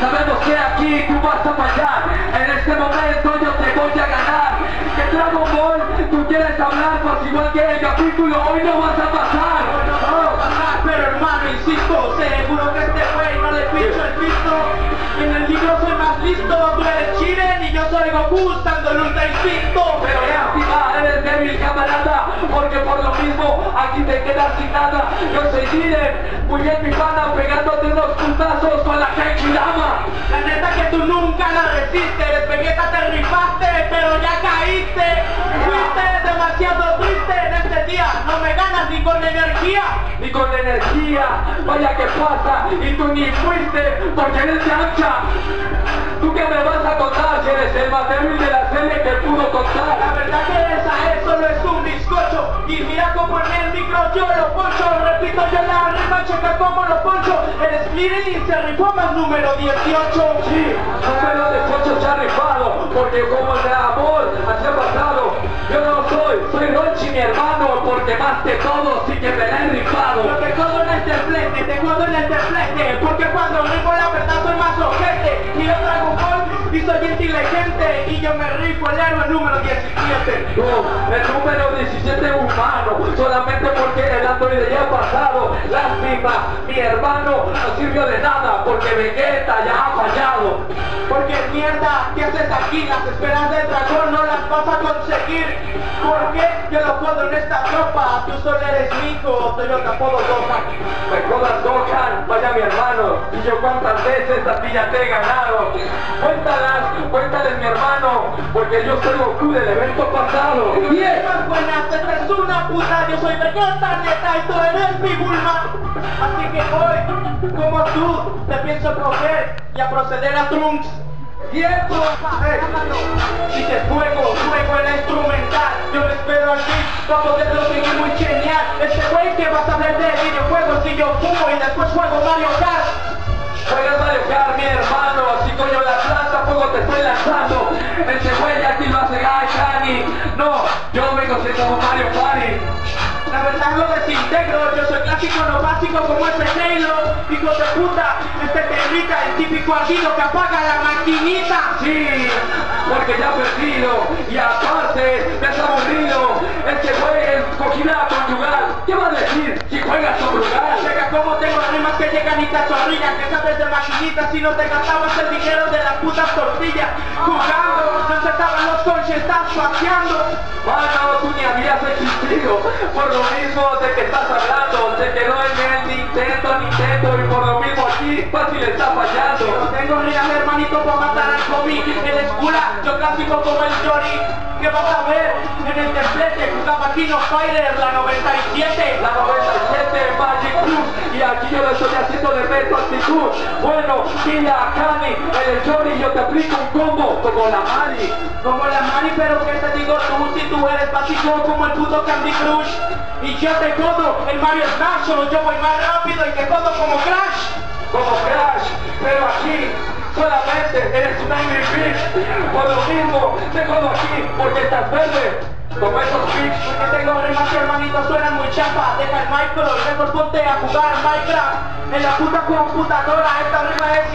Sabemos que aquí tú vas a fallar. En este momento yo te voy a ganar. Que Dragon Ball, tú quieres hablar, pues igual que el capítulo, hoy no vas a pasar. Pasar, pero hermano, insisto, seguro que este güey no le pincho el visto. En el libro soy más listo, tú eres Chiren y yo soy Goku usando el Ultra Instinto. Débil camarada Porque por lo mismo aquí te quedas sin nada Yo soy Jiren, muy bien mi pana Pegándote unos putazos con la Genkidama La neta que tú nunca la resistes, Vegeta te rifaste, pero ya caíste. Fuiste demasiado triste en este día, no me ganas ni con energía. Ni con energía, vaya que pasa Y tú ni fuiste porque eres chancha ¿Tú qué me vas a contar si eres el más débil de la serie que pudo La contar? verdad que esa es solo es un bizcocho Y mira como en el micro yo lo poncho Repito yo la rima, checa como lo poncho El Splitting se rifó más número 18 Sí, número de ocho se ha rifado, porque como el amor así ha pasado. Yo no soy, soy Ronchi mi hermano, porque más que todo sí que me la he rifado. Yo te jodo en el templete, te jodo en el templete Porque cuando rifo la verdad soy más ojete Y yo traigo y soy inteligente Y yo me rifo el héroe número 17 Tú, el número 17 humano, solamente porque el androide ya ha pasado. Lástima, mi hermano no sirvió de nada, porque Vegeta ya ha fallado. Porque mierda, ¿qué haces aquí? Las esperas del dragón no las vas a conseguir. Porque yo lo puedo en esta tropa. Tú solo eres mi hijo, yo te apodo Gohan. Me jodas Gohan, vaya mi hermano, y yo cuántas veces a ti ya te he ganado. Cuéntalas, cuéntales mi hermano, porque yo soy Goku del evento pasado. Bien, más buenas, esta es una puta. Yo soy Vegeta, neta, y tú eres mi Bulma. Así que hoy, como tú, te pienso coger Y a proceder a Trunks ¡Tiempo! Si te juego en la instrumental Yo le espero al beat para poderlo seguir muy genial Este güey que vas a ver de videojuegos Y yo fumo y después juego Mario Kart Juegas Mario Kart, mi hermano, si coño la plaza, fuego te estoy lanzando. Ese güey aquí lo hace Kani. No, yo vengo siendo Mario Party. La verdad lo desintegro, yo soy clásico, no básico como ese Halo Hijo de puta, este te irrita, el típico ardillo que apaga la maquinita Sí, porque ya perdido y aparte me has aburrido. Ese güey es cogida conyugal. ¿Qué va a decir si juegas sobre lugar? Checa cómo tengo rimas que llegan y te chorrillan Que sabes de maquinitas si no te gastabas el dinero de las putas tortillas Jugando, estás paseando Mano, tú ni habías existido. Por lo mismo de que estás hablando, se quedó en el Nintendo, Nintendo y por lo mismo aquí fácil está fallando. tengo rimas hermanito para matar al COVID En escuela, yo clásico como el Jory ¿Qué vas a ver? En el templete jugaba Kino Fighter, la 97 La 97 actitud. Bueno, Killa Kami, en el Johnny yo te aplico un combo como la Mari. Como la Mari, pero ¿qué te digo tú? Si tú eres básico como el puto Candy Crush Y yo te codo el Mario Smash, solo yo voy más rápido y te codo como Crash como Crash, pero aquí solamente eres un Angry Fish. Por lo mismo, te jodo aquí porque estás verde, como esos fish. Porque tengo rimas que hermanito suenan muy chapa Deja el micro y mejor ponte a jugar Minecraft En la puta computadora esta rima es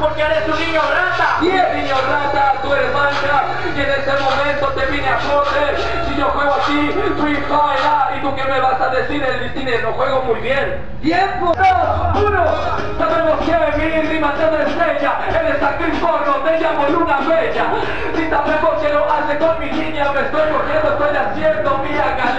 Porque eres un niño rata Bien, niño rata, tú eres mancha y en este momento te vine a joder. Si yo juego aquí, Free Fire, y tú qué me vas a decir, el Listine, no juego muy bien. Tiempo, dos, uno. Sabemos que mi rima te estrella, eres actriz porno, te llamo Luna Bella. Si sabemos que lo hace con mi niña, me estoy cogiendo, estoy haciendo mía califa.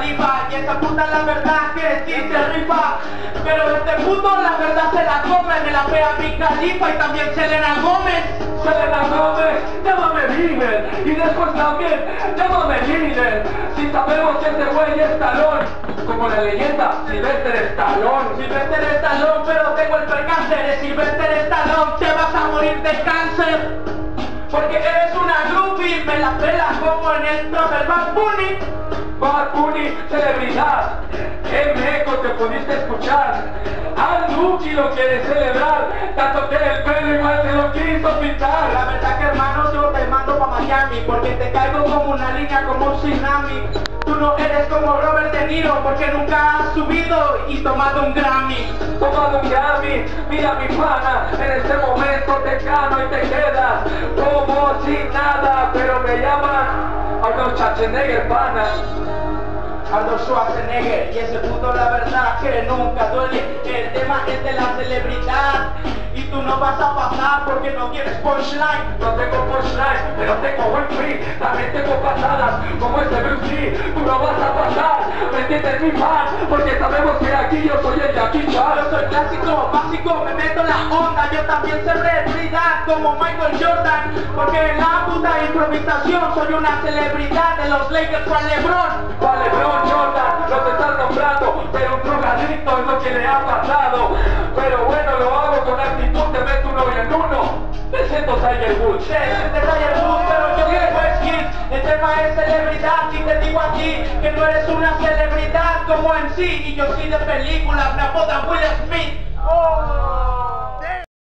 Califa Y esta puta la verdad que sí se rifa. Pero este puto la verdad se la come Me la pega mi califa y también Selena Gómez. Selena Gómez, llámame Viven y después también llámame líder. Si sabemos que este güey es talón, como la leyenda Sylvester Stallone. Silvestre Stallone, pero tengo el percance de Silvestre Stallone. Te vas a morir de cáncer Porque eres una groupie, me la pelas como en el Trump, Bad Bunny Bad Bunny, celebridad. En México te pudiste escuchar. Al Lucky lo quiere celebrar, tanto que el pelo igual se lo quiso La pintar. verdad que hermano yo te mando pa' Miami Porque te caigo como una línea, como un tsunami Tú no eres como Robert De Niro porque nunca has subido y tomado un Grammy. Tomado un Grammy, mira mi pana, en este momento te cano y te quedas como sin nada, pero me llaman Arnold Schwarzenegger, pana. Arnold Schwarzenegger y ese puto la verdad que nunca duele. El tema es de la celebridad y tú no vas a pasar porque no tienes punchline. No tengo punchline, pero tengo buen free, también tengo pasadas como ese Bruce. Tú no vas a pasar, ¿me entiendes mi fan? Porque sabemos que aquí yo soy el Jackie Chan. Yo soy clásico, básico, me meto la onda. Yo también sé celebridad como Michael Jordan. Porque en la puta improvisación soy una celebridad de los Lakers con LeBron. Juan LeBron Jordan, no te estás nombrando, pero un drogadicto es lo que le ha pasado. Pero bueno, lo hago con actitud, te meto uno y en uno. Me siento Tiger Woods. Sí, te Tiger Woods, pero yo tengo skills. El tema es celebridad y te digo aquí que no eres una celebridad como en sí. Y yo soy de películas, me apodan Will